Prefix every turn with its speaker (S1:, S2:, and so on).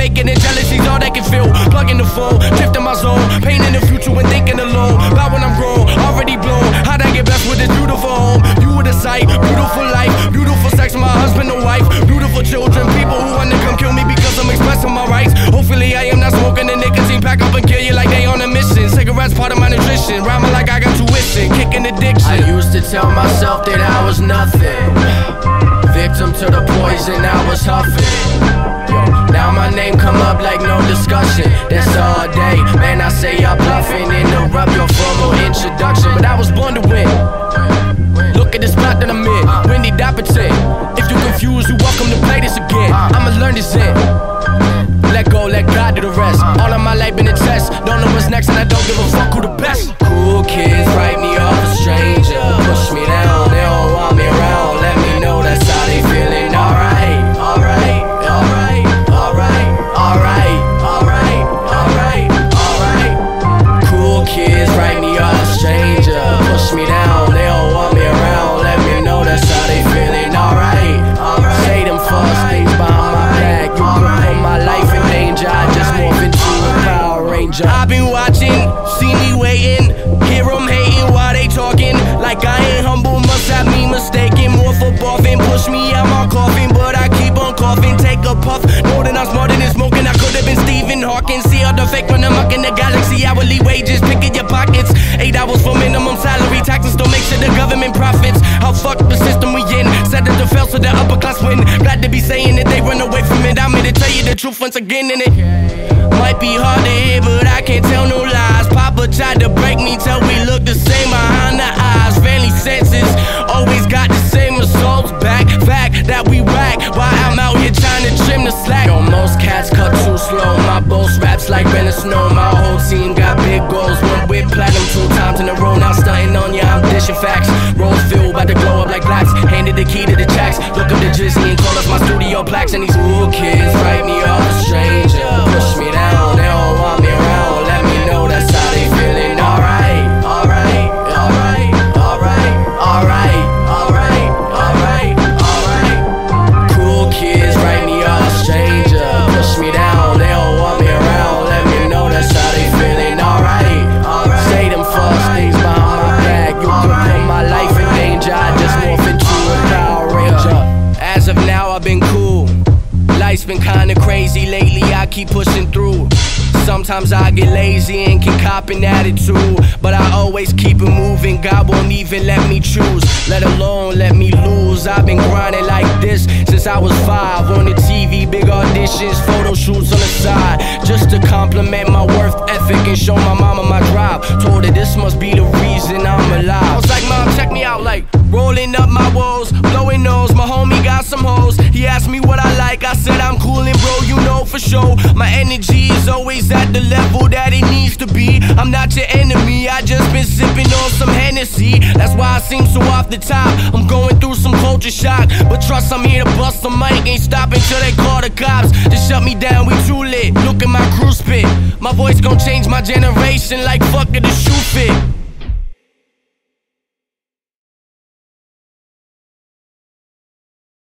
S1: making it. Jealousy's all they can feel. Plugging the phone, drifting my zone. Painting the future when thinking alone. About when I'm grown, already blown. How'd I get blessed with this beautiful home? You were the sight, beautiful life, beautiful sex my husband and wife, beautiful children. People who wanna come kill me because I'm expressing my rights. Hopefully, I am not smoking the nicotine. Pack up and kill you like they on a mission. Cigarettes part of my nutrition. Rhyming like I got tuition, kicking addiction.
S2: I used to tell myself that I was nothing. Victim to the poison I was huffing. Now my name come up like no discussion. That's all day. Man, I say y'all bluffing. Interrupt your formal introduction. But I was born to win. Look at the spot that I'm in. Wendy Dapperton. If you're confused, you're welcome to play this again. I'ma learn this in. Let go, let God do the rest. All of my life been a test. Don't know what's next, and I don't give a fuck who the best.
S1: Watching, see me waiting, hear them hating while they talking. Like I ain't humble, must have me mistaken. More for buffing, push me out my coffin, but I keep on coughing. Take a puff, know that I'm smarter than smoking. I could have been Stephen Hawking. See all the fake when I'm in the galaxy. Hourly wages, picking your pockets. Eight hours for minimum salary. Taxes don't make sure the government profits. How fucked the system we in. Set it to fail so the upper class win. Glad to be saying that they run away from it. I'm here to tell you the truth once again, and it might be hard to hear, but I can't tell no lies. Papa tried to break me till we look the same behind the eyes. Family senses always got the same results back. Fact that we whack while I'm out here trying to trim the slack.
S2: Yo, most cats cut too slow. My boss raps like Ben Snow. My whole team got big goals. Went with platinum two times in a row. Now stunting on ya, I'm dishing facts. The key to the tracks. Look up the Drizzy and call up my studio plaques. And these cool kids write me off
S1: keep pushing through. Sometimes I get lazy and can cop an attitude. But I always keep it moving, God won't even let me choose. Let alone let me lose. I've been grinding like this since I was five. On the TV, big auditions, photo shoots on the side. Just to compliment my worth ethic and show my mama my drive. Told her this must be the reason I'm alive. I was like, Mom, check me out, like rolling up my woes, blowing nose. My homie got some hoes. He asked me what I like. I said I'm coolin', bro. You know for sure. My energy is always at the level that it needs to be. I'm not your enemy. I just been sipping on some Hennessy. That's why I seem so off the top. I'm going through some culture shock, but trust I'm here to bust some mic. Ain't stopping till they call the cops. Just shut me down. We too lit. Look at my crew spit. My voice gon' change my generation like fuck the shoe fit.